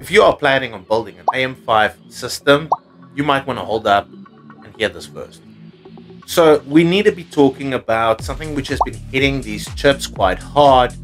If you are planning on building an AM5 system, you might want to hold up and hear this first. So we need to be talking about something which has been hitting these chips quite hard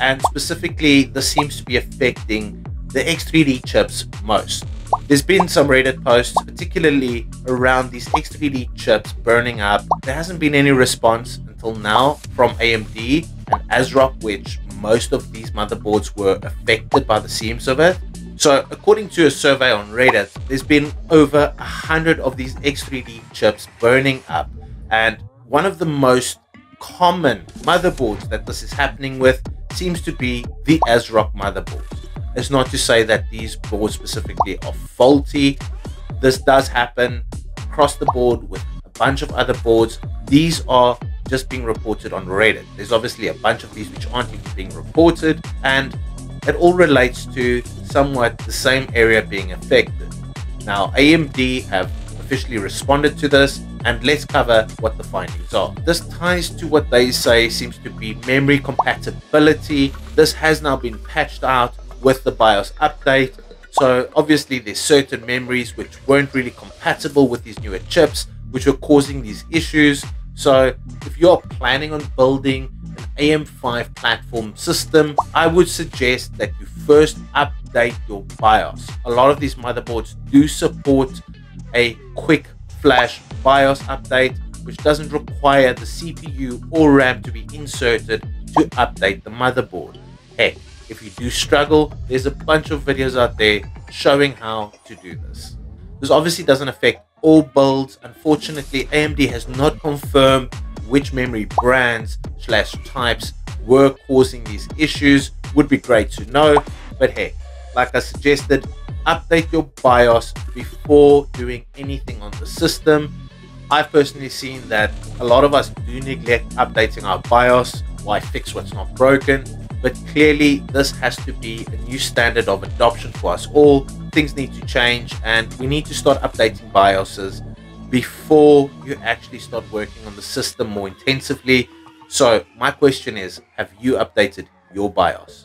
and specifically this seems to be affecting the X3D chips most. There's been some Reddit posts, particularly around these X3D chips burning up. There hasn't been any response until now from AMD and ASRock, which most of these motherboards were affected by the seams of it. So according to a survey on Reddit, there's been over a hundred of these X3D chips burning up. And one of the most common motherboards that this is happening with seems to be the ASRock motherboards. It's not to say that these boards specifically are faulty. This does happen across the board with a bunch of other boards. These are just being reported on Reddit. There's obviously a bunch of these which aren't even being reported, and it all relates to somewhat the same area being affected. Now, AMD have officially responded to this, and let's cover what the findings are. This ties to what they say seems to be memory compatibility. This has now been patched out with the BIOS update. So obviously there's certain memories which weren't really compatible with these newer chips, which were causing these issues. So if you're planning on building an AM5 platform system, I would suggest that you first update your BIOS. A lot of these motherboards do support a quick flash BIOS update, which doesn't require the CPU or RAM to be inserted to update the motherboard. Heck, if you do struggle, there's a bunch of videos out there showing how to do this. This obviously doesn't affect all builds. Unfortunately, AMD has not confirmed which memory brands slash types were causing these issues. Would be great to know, but hey, like I suggested, update your BIOS before doing anything on the system. I've personally seen that a lot of us do neglect updating our BIOS. Why fix what's not broken? but clearly this has to be a new standard of adoption for us all. Things need to change and we need to start updating BIOSes before you actually start working on the system more intensively. So my question is, have you updated your BIOS?